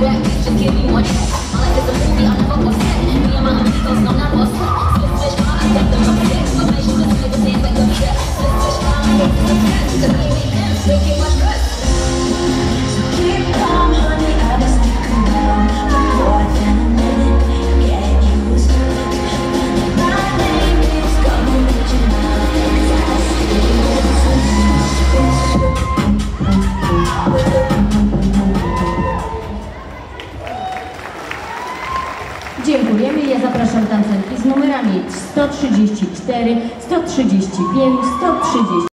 Just give me one. Dziękujemy. Ja zapraszam tancerki z numerami 134, 135, 130.